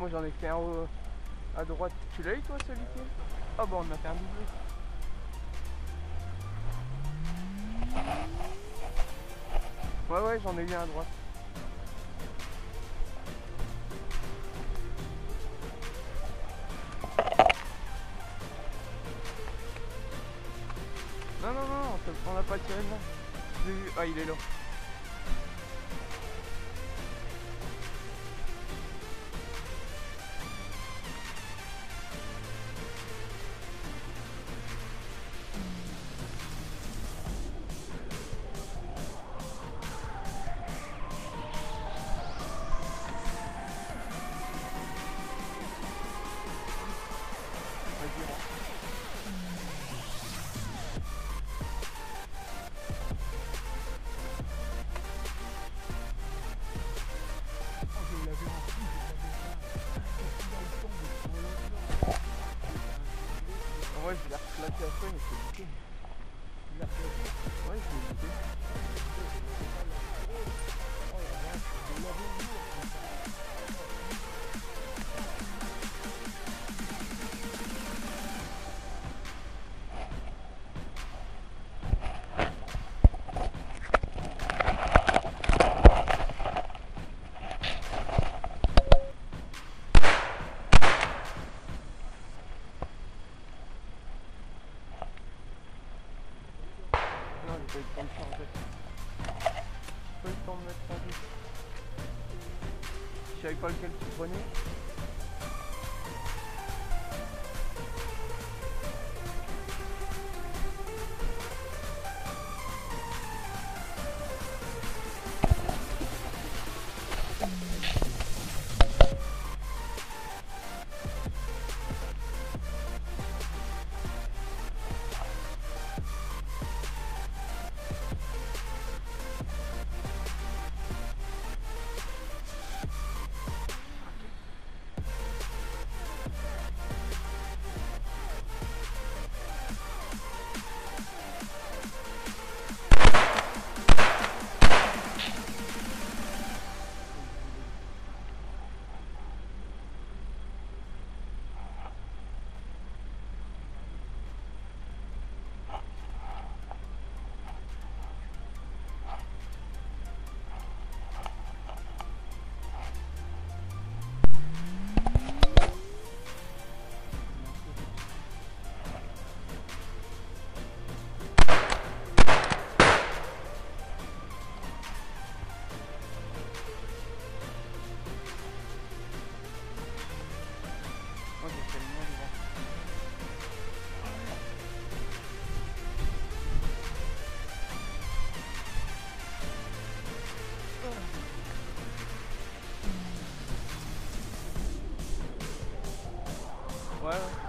Moi j'en ai fait un au- à droite. Tu l'as eu toi celui qui Ah bon on a fait un doublé. Ouais ouais j'en ai eu un à droite. Non non non, on n'a pas tiré de. Ah il est là. สู้ pas eu le temps de changer. J'ai pas eu le temps de mettre en vue. Je savais pas lequel tu prenais? well.